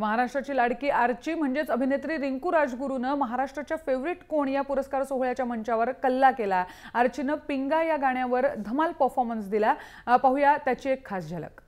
महाराष्ट्राची लाडकी आर्ची म्हणजेच अभिनेत्री रिंकू राजगुरूनं महाराष्ट्राच्या फेवरेट कोण या पुरस्कार सोहळ्याच्या मंचावर कल्ला केला. आर्चीनं पिंगा या गाण्यावर धमाल परफॉर्मन्स दिला. पाहूया त्याची एक खास झलक.